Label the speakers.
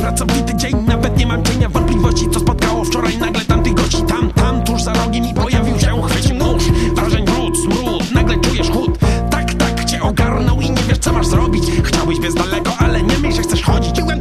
Speaker 1: pracowity dzień Nawet nie mam cienia wątpliwości, co ale nie miej, że chcesz chodzić.
Speaker 2: Byłem